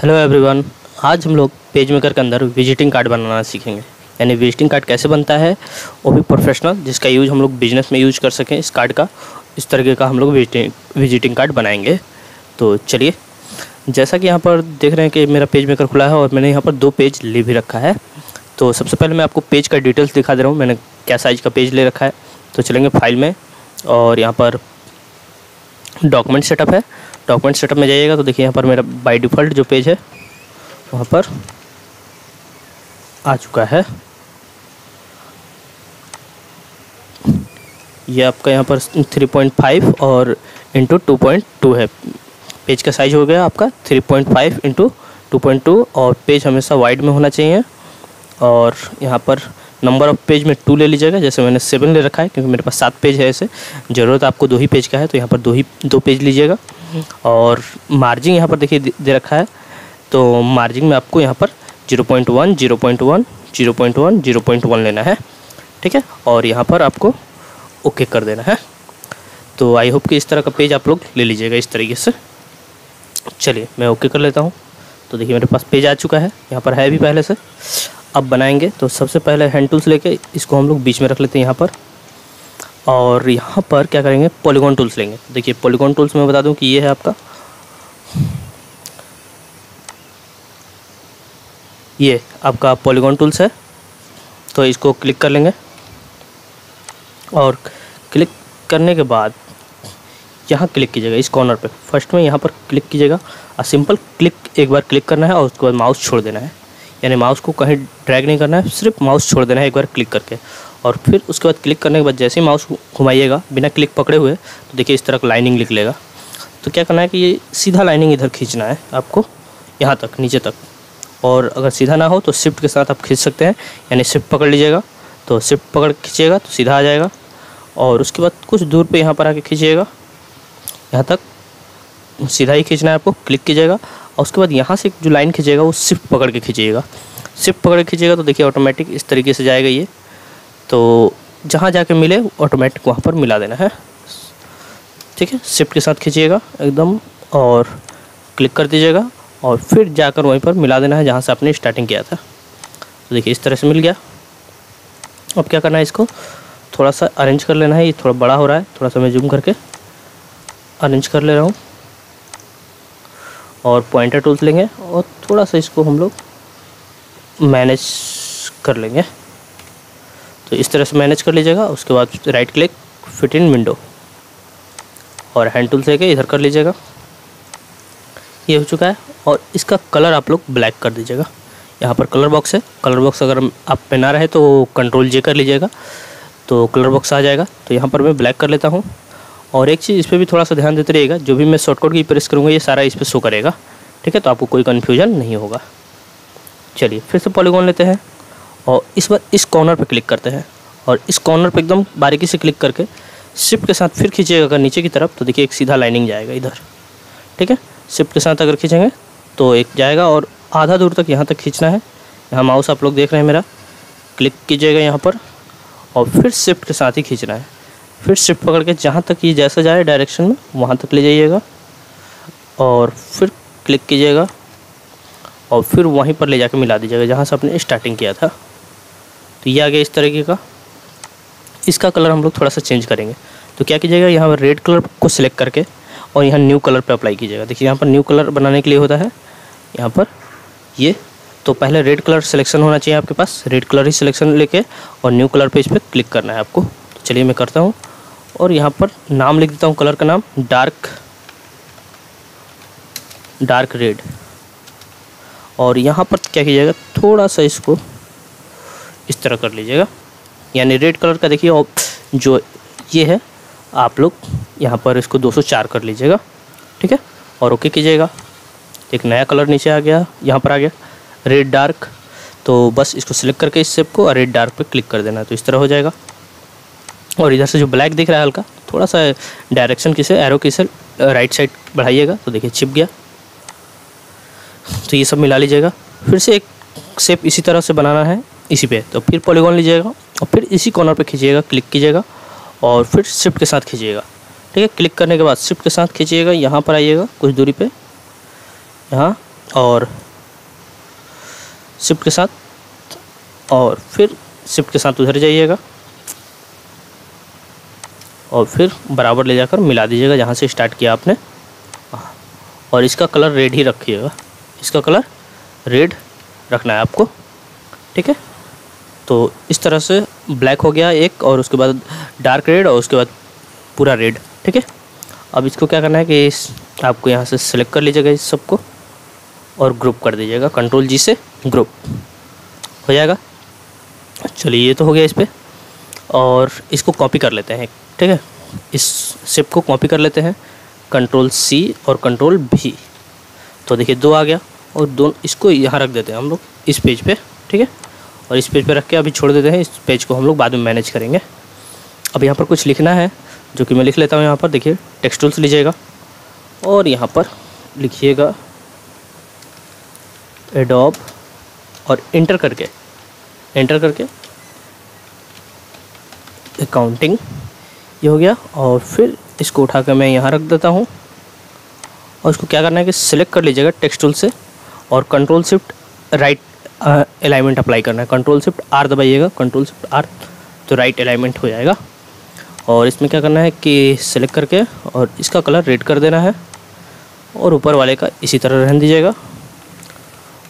Hello everyone आज हम लोग पेज मेकर के अंदर विजिटिंग कार्ड बनाना सीखेंगे। यानी विजिटिंग कार्ड कैसे बनता है, वो भी प्रोफेशनल जिसका यूज़ हम लोग बिज़नेस में यूज़ कर सकें इस कार्ड का। इस तरीके का हम लोग विजिटिंग विजिटिंग कार्ड बनाएँगे। तो चलिए, जैसा कि यहाँ पर देख रहे हैं कि मेरा पेज मेकर खुला है और मैंने यहाँ पर दो पेज ले भी रखा है। तो सबसे पहले मैं आपको पेज का डिटेल्स दिखा दे रहा हूँ, मैंने क्या साइज़ का पेज ले रखा है। तो चलेंगे फ़ाइल में और यहाँ पर डॉक्यूमेंट सेटअप है। डॉक्यूमेंट सेटअप में जाइएगा तो देखिए यहाँ पर मेरा बाय डिफ़ॉल्ट जो पेज है, वहाँ पर आ चुका है। ये आपका यहाँ पर 3.5 और इंटू टू है। पेज का साइज़ हो गया आपका 3.5 पॉइंट फाइव इंटू टू और पेज हमेशा वाइड में होना चाहिए। और यहाँ पर नंबर ऑफ़ पेज में टू ले लीजिएगा, जैसे मैंने सेवन ले रखा है, क्योंकि मेरे पास सात पेज है ऐसे। ज़रूरत आपको दो ही पेज का है तो यहाँ पर दो ही, दो पेज लीजिएगा। और मार्जिन यहाँ पर देखिए दे रखा है। तो मार्जिन में आपको यहाँ पर zero point one zero point one zero point one zero point one लेना है। ठीक है? और यहाँ पर आपको ओके कर देना है। तो आई होप कि इस तरह का पेज आप लोग ले लीजिएगा इस तरीके से। चलिए, मैं ओके कर लेता हूँ। तो देखिए, मेरे पास पेज आ चुका है। यहाँ पर है भी पहले से। अब बनाएँगे। तो सबसे पहले हैंड टूल्स लेके इसको हम लोग बीच में रख लेते हैं यहाँ पर। और यहाँ पर क्या करेंगे? पॉलीगॉन टूल्स लेंगे। देखिए पॉलीगॉन टूल्स में बता दूँ कि ये है आपका। ये आपका पॉलीगॉन टूल्स है। तो इसको क्लिक कर लेंगे। और क्लिक करने के बाद यहाँ क्लिक कीजिएगा, इस कॉर्नर पे। फ़र्स्ट में यहाँ पर क्लिक कीजिएगा। और सिंपल क्लिक एक बार क्लिक करना है और उसके बाद माउस छोड़ देना है। यानी माउस को कहीं ड्रैग नहीं करना है, सिर्फ़ माउस छोड़ देना है एक बार क्लिक करके। और फिर उसके बाद क्लिक करने के बाद जैसे ही माउस घुमाइएगा, बिना क्लिक पकड़े हुए तो देखिए इस तरह का लाइनिंग निकलेगा तो क्या करना है कि ये सीधा लाइनिंग इधर खींचना है आपको, यहाँ तक, नीचे तक। और अगर सीधा ना हो तो शिफ्ट के साथ आप खींच सकते हैं, यानी शिफ्ट पकड़ लीजिएगा। तो शिफ्ट पकड़ खींचिएगा तो सीधा आ जाएगा। और उसके बाद कुछ दूर पे यहाँ पर आके खींचिएगा। यहाँ तक, सीधा ही खींचना है आपको, क्लिक कीजिएगा। और उसके बाद यहाँ से जो लाइन खींचेगा, वो शिफ्ट पकड़ के खींचिएगा। शिफ्ट पकड़ के खींचिएगा तो देखिए ऑटोमेटिक इस तरीके से जाएगा ये। तो जहाँ जाके मिले ऑटोमेटिक वहाँ पर मिला देना है। ठीक है? शिफ्ट के साथ खींचिएगा एकदम और क्लिक कर दीजिएगा और फिर जाकर वहीं पर मिला देना है जहाँ से आपने स्टार्टिंग किया था। तो देखिए, इस तरह से मिल गया। अब क्या करना है इसको? थोड़ा सा अरेंज कर लेना है। ये थोड़ा बड़ा हो रहा है। थोड़ा सा मैं जूम करके अरेंज कर ले रहा हूँ। और पॉइंटर टूल्स लेंगे और थोड़ा सा इसको हम लोग मैनेज कर लेंगे। तो इस तरह से मैनेज कर लीजिएगा, उसके बाद right click fit in window और हैंड टूल से के इधर कर लीजिएगा। ये हो चुका है। और इसका कलर आप लोग ब्लैक कर दीजिएगा। यहाँ पर कलर बॉक्स है। कलर बॉक्स अगर आप पे ना रहे तो कंट्रोल जे कर लीजिएगा। तो कलर बॉक्स आ जाएगा। तो यहाँ पर मैं ब्लैक कर लेता हूँ। और एक चीज़ इस पर भी थोड़ा सा ध्यान देते रहिएगा। जो भी मैं शॉर्टकट की प्रेस करूँगा, ये सारा इस पर शो करेगा। ठीक है? तो आपको कोई कन्फ्यूज़न नहीं होगा। चलिए, फिर से पॉलीगॉन लेते हैं। और इस बार इस कॉर्नर पर क्लिक करते हैं। और इस कॉर्नर पर एकदम बारीकी से क्लिक करके शिफ्ट के साथ फिर खींचिएगा अगर नीचे की तरफ़ तो देखिए एक सीधा लाइनिंग जाएगा इधर। ठीक है? शिफ्ट के साथ अगर खींचेंगे तो एक जाएगा और आधा दूर तक यहाँ तक खींचना है। यहाँ माउस आप लोग देख रहे हैं मेरा। क्लिक कीजिएगा यहाँ पर और फिर शिफ्ट के साथ ही खींचना है। फिर शिफ्ट पकड़ के जहाँ तक ये जैसा जाए डायरेक्शन में, वहाँ तक ले जाइएगा। और फिर क्लिक कीजिएगा और फिर वहीं पर ले जाकर मिला दीजिएगा, जहाँ से आपने स्टार्टिंग किया था। तो ये आ गया इस तरीके का। इसका कलर हम लोग थोड़ा सा चेंज करेंगे। तो क्या कीजिएगा, यहाँ पर रेड कलर को सिलेक्ट करके और यहाँ न्यू कलर पे अप्लाई कीजिएगा। देखिए, यहाँ पर न्यू कलर बनाने के लिए होता है। यहाँ पर ये तो पहले रेड कलर सिलेक्शन होना चाहिए आपके पास। रेड कलर ही सिलेक्शन लेके और न्यू कलर पे इस पर क्लिक करना है आपको। तो चलिए मैं करता हूँ। और यहाँ पर नाम लिख देता हूँ कलर का नाम। डार्क डार्क रेड और यहाँ पर क्या कीजिएगा, थोड़ा सा इसको इस तरह कर लीजिएगा। यानी रेड कलर का देखिए जो ये है, आप लोग यहाँ पर इसको 204 कर लीजिएगा, ठीक है? और ओके कीजिएगा। एक नया कलर नीचे आ गया, यहाँ पर आ गया, रेड डार्क। तो बस इसको सिलेक्ट करके इस शेप को और रेड डार्क पे क्लिक कर देना तो इस तरह हो जाएगा। और इधर से जो ब्लैक दिख रहा है हल्का, थोड़ा सा डायरेक्शन किसे एरो किसे राइट साइड बढ़ाइएगा तो देखिए छिप गया। तो ये सब मिला लीजिएगा। फिर से एक सेप इसी तरह से बनाना है। इसी पे। तो फिर पॉलीगॉन लीजिएगा और फिर इसी कॉर्नर पे खींचिएगा क्लिक कीजिएगा और फिर शिफ्ट के साथ खींचिएगा। ठीक है? क्लिक करने के बाद शिफ्ट के साथ खींचिएगा, यहाँ पर आइएगा, कुछ दूरी पे। यहाँ और शिफ्ट के साथ और फिर शिफ्ट के साथ उधर जाइएगा। और फिर बराबर ले जाकर मिला दीजिएगा, जहाँ से स्टार्ट किया आपने। और इसका कलर रेड ही रखिएगा। इसका कलर रेड रखना है आपको। ठीक है? तो इस तरह से ब्लैक हो गया एक और उसके बाद डार्क रेड और उसके बाद पूरा रेड ठीक है? अब इसको क्या करना है कि इस आपको यहाँ से सिलेक्ट कर लीजिएगा इस सबको और ग्रुप कर दीजिएगा कंट्रोल जी से ग्रुप हो जाएगा? चलिए, ये तो हो गया इस पर और इसको कॉपी कर लेते हैं, ठीक है? इस सिप को कॉपी कर लेते हैं कंट्रोल सी और कंट्रोल भी तो देखिए, दो आ गया और दो इसको यहाँ रख देते हैं हम लोग इस पेज पे, ठीक है? और इस पेज पे रख के अभी छोड़ देते हैं। इस पेज को हम लोग बाद में मैनेज करेंगे। अब यहाँ पर कुछ लिखना है, जो कि मैं लिख लेता हूँ यहाँ पर। देखिए टेक्स्ट टूल्स लीजिएगा। और यहाँ पर लिखिएगा एडोब और इंटर करके। एंटर करके अकाउंटिंग ये हो गया। और फिर इसको उठा कर मैं यहाँ रख देता हूँ। और इसको क्या करना है कि सिलेक्ट कर लीजिएगा टेक्स्ट टूल से। और control shift right alignment apply करना है। कंट्रोल शिफ्ट आर दबाइएगा। कंट्रोल शिफ्ट आर तो राइट अलाइनमेंट हो जाएगा। और इसमें क्या करना है कि सिलेक्ट करके और इसका कलर रेड कर देना है। और ऊपर वाले का इसी तरह रहने दीजिएगा।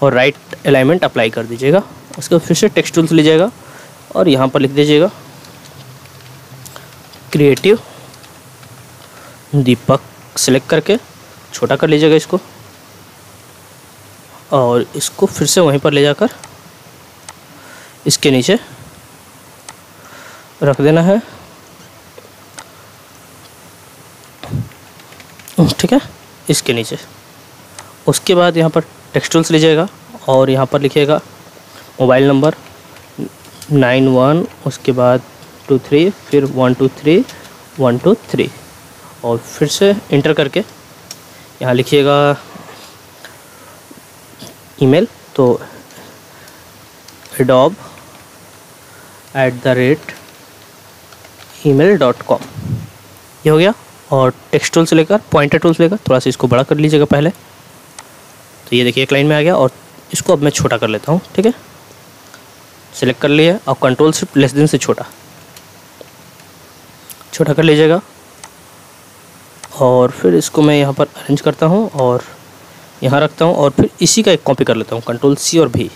और राइट अलाइनमेंट अप्लाई कर दीजिएगा। उसके बाद फिर से टेक्स्ट टूल्स लीजिएगा। और यहाँ पर लिख दीजिएगा क्रिएटिव दीपक। सेलेक्ट करके छोटा कर लीजिएगा इसको। और इसको फिर से वहीं पर ले जाकर इसके नीचे रख देना है। ठीक है? इसके नीचे। उसके बाद यहाँ पर टेक्सटूल्स लीजिएगा और यहाँ पर लिखिएगा मोबाइल नंबर नाइन वन उसके बाद टू थ्री फिर one two three one two three और फिर से इंटर करके यहाँ लिखिएगा ईमेल तो Adobe at the rate email dot com ये हो गया, और टेक्स्ट टूल से लेकर पॉइंटर टूल से लेकर, थोड़ा सा इसको बड़ा कर लीजिएगा पहले। तो ये देखिए, एक लाइन में आ गया, और इसको अब मैं छोटा कर लेता हूँ, ठीक है? सिलेक्ट कर लिया और कंट्रोल सिर्फ़ लेस दिन से छोटा। छोटा कर लीजिएगा। और फिर इसको मैं यहाँ पर अरेंज करता हूँ, और यहाँ रखता हूँ और फिर इसी का एक कॉपी कर लेता हूँ कंट्रोल सी और भी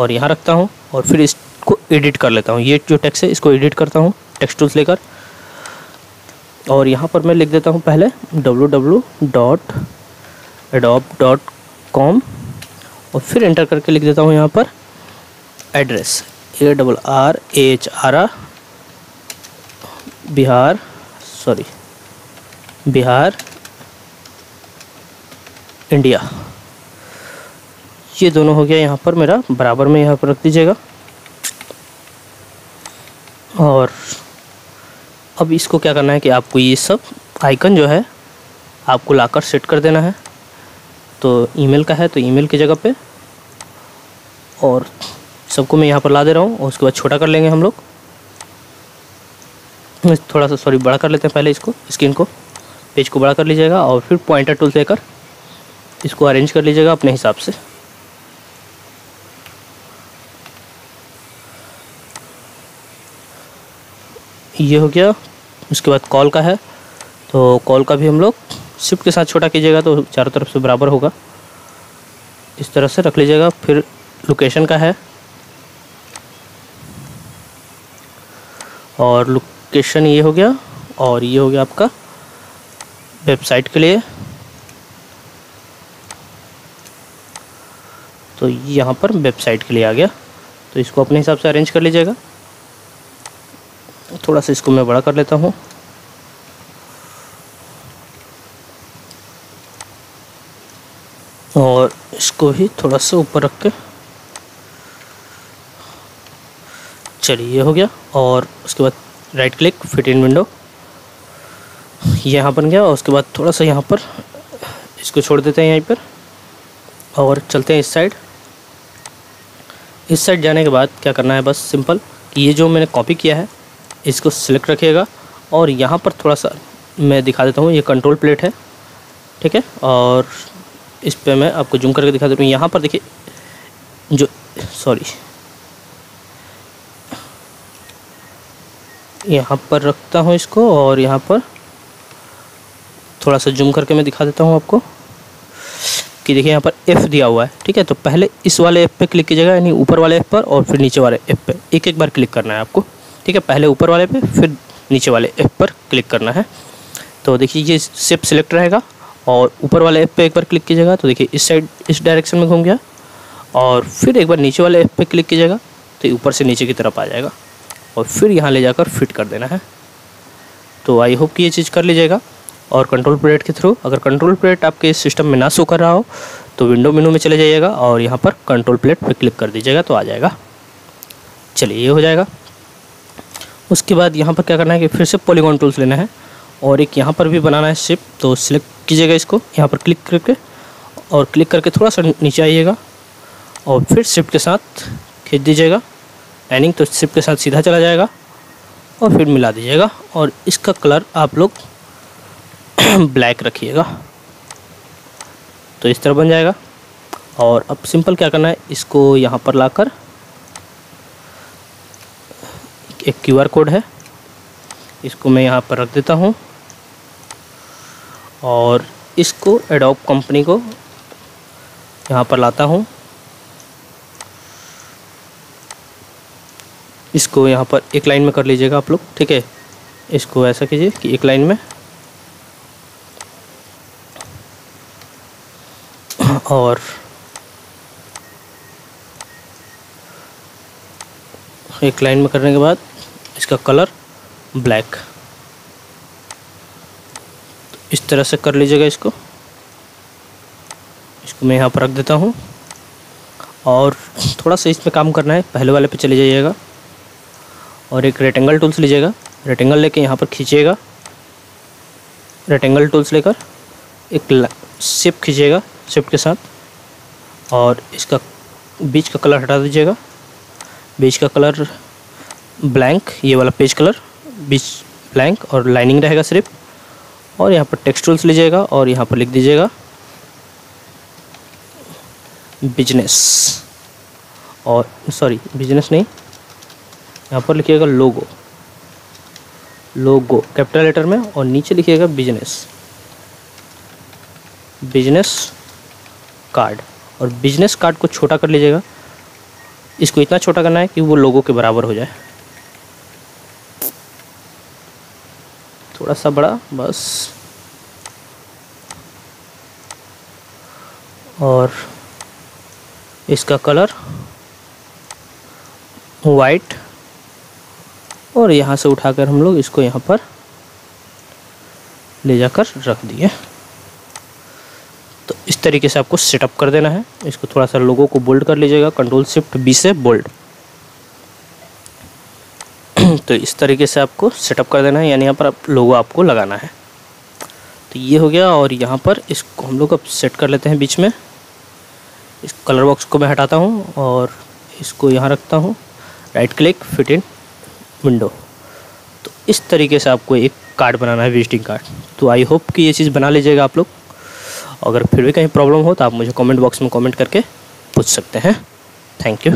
और यहाँ रखता हूँ और फिर इसको एडिट कर लेता हूँ। ये जो टेक्स्ट है, इसको एडिट करता हूँ टेक्स्ट टूल्स लेकर। और यहाँ पर मैं लिख देता हूँ पहले W W dot Adobe dot com और फिर एंटर करके लिख देता हूँ यहाँ पर address A double R H R Bihar sorry Bihar India ये दोनों हो गया यहाँ पर मेरा, बराबर में यहाँ पर रख दीजिएगा। और अब इसको क्या करना है कि आपको ये सब आइकन जो है, आपको लाकर सेट कर देना है। तो ईमेल का है तो ईमेल की जगह पे। और सबको मैं यहाँ पर ला दे रहा हूँ, और उसके बाद छोटा कर लेंगे हम लोग। थोड़ा सा सॉरी बड़ा कर लेते हैं पहले इसको स्क्रीन को। पेज को बड़ा कर लीजिएगा, और फिर पॉइंटर टूल लेकर इसको अरेंज कर लीजिएगा अपने हिसाब से। ये हो गया, उसके बाद कॉल का है तो कॉल का भी हम लोग शिफ्ट के साथ छोटा कीजिएगा तो चारों तरफ़ से बराबर होगा। इस तरह से रख लीजिएगा, फिर लोकेशन का है। और लोकेशन ये हो गया, और ये हो गया आपका वेबसाइट के लिए। तो यहाँ पर वेबसाइट के लिए आ गया। तो इसको अपने हिसाब से अरेंज कर लीजिएगा। थोड़ा सा इसको मैं बड़ा कर लेता हूँ। और इसको भी थोड़ा सा ऊपर रख के चलिए हो गया। और उसके बाद right click fit in window यहाँ बन गया और उसके बाद थोड़ा सा यहाँ पर इसको छोड़ देते हैं यहीं पर। और चलते हैं इस साइड इस साइड जाने के बाद क्या करना है? बस सिंपल कि ये जो मैंने कॉपी किया है, इसको सिलेक्ट रखिएगा। और यहाँ पर थोड़ा सा मैं दिखा देता हूँ, ये कंट्रोल प्लेट है, ठीक है? और इस पर मैं आपको जूम करके दिखा देता हूँ। यहाँ पर देखिए, जो, सॉरी, यहाँ पर रखता हूँ इसको और यहाँ पर थोड़ा सा जूम करके मैं दिखा देता हूँ आपको। कि देखिए यहाँ पर एफ़ दिया हुआ है, ठीक है? तो पहले इस वाले ऐप पे क्लिक कीजिएगा, यानी ऊपर वाले ऐप पर और फिर नीचे वाले ऐप पे। एक एक बार क्लिक करना है आपको, ठीक है? पहले ऊपर वाले पे, फिर नीचे वाले ऐप पर क्लिक करना है। तो देखिए ये सिप सिलेक्ट रहेगा और ऊपर वाले ऐप पे एक बार क्लिक कीजिएगा तो देखिए इस साइड इस डायरेक्शन में घूम गया और फिर एक बार नीचे वाले ऐप पे क्लिक कीजिएगा तो ऊपर से नीचे की तरफ़ आ जाएगा और फिर यहाँ ले जाकर फिट कर देना है। तो आई होप कि ये चीज़ कर लीजिएगा। और कंट्रोल प्लेट के थ्रू अगर कंट्रोल प्लेट आपके सिस्टम में ना शो कर रहा हो तो विंडो मेनू में चले जाइएगा और यहाँ पर कंट्रोल प्लेट पर क्लिक कर दीजिएगा तो आ जाएगा। चलिए, ये हो जाएगा। उसके बाद यहाँ पर क्या करना है कि फिर से पॉलीगॉन टूल्स लेना है और एक यहाँ पर भी बनाना है शिप तो सिलेक्ट कीजिएगा इसको, यहाँ पर क्लिक करके और क्लिक करके थोड़ा सा नीचे आइएगा और फिर शिफ्ट के साथ खींच दीजिएगा। एनिंग तो शिफ्ट के साथ सीधा चला जाएगा और फिर मिला दीजिएगा और इसका कलर आप लोग ब्लैक रखिएगा। तो इस तरह बन जाएगा। और अब सिंपल क्या करना है? इसको यहाँ पर लाकर एक क्यूआर कोड है। इसको मैं यहाँ पर रख देता हूँ। और इसको एडोब कंपनी को यहाँ पर लाता हूँ। इसको यहाँ पर एक लाइन में कर लीजिएगा आप लोग, ठीक है? इसको ऐसा कीजिए कि एक लाइन में और एक लाइन में करने के बाद इसका कलर ब्लैक। इस तरह से कर लीजिएगा इसको। इसको मैं यहाँ पर रख देता हूँ। और थोड़ा सा इसमें काम करना है। पहले वाले पे चले जाइएगा। और एक रेटेंगल टूल्स लीजिएगा। रेटेंगल लेके यहाँ पर खींचिएगा। रेटेंगल टूल्स लेकर एक शेप खींचिएगा। शेप के साथ। और इसका बीच का कलर हटा दीजिएगा। बीच का कलर ब्लैंक ये वाला पेज कलर बीच ब्लैंक और लाइनिंग रहेगा सिर्फ़। और यहाँ पर टेक्स्ट टूल्स लीजिएगा और यहाँ पर लिख दीजिएगा बिज़नेस और सॉरी बिज़नेस नहीं, यहाँ पर लिखिएगा लोगो लोगो कैपिटल लेटर में और नीचे लिखिएगा बिज़नेस बिज़नेस कार्ड और बिज़नेस कार्ड को छोटा कर लीजिएगा। इसको इतना छोटा करना है कि वो लोगों के बराबर हो जाए। थोड़ा सा बड़ा, बस। और इसका कलर वाइट। और यहाँ से उठाकर हम लोग इसको यहाँ पर ले जाकर रख दिए। तरीके से आपको सेटअप कर देना है। इसको थोड़ा सा लोगों को बोल्ड कर लीजिएगा। कंट्रोल शिफ्ट बी से बोल्ड तो इस तरीके से आपको सेटअप कर देना है। यानी यहाँ पर आप, लोगो आपको लगाना है। तो ये हो गया और यहाँ पर इसको हम लोग अब सेट कर लेते हैं बीच में। इस कलर बॉक्स को मैं हटाता हूँ और इसको यहाँ रखता हूँ। Right click fit in window तो इस तरीके से आपको एक कार्ड बनाना है विजिटिंग कार्ड तो आई होप कि ये चीज़ बना लीजिएगा आप लोग। अगर फिर भी कहीं प्रॉब्लम हो तो आप मुझे कमेंट बॉक्स में कमेंट करके पूछ सकते हैं। Thank you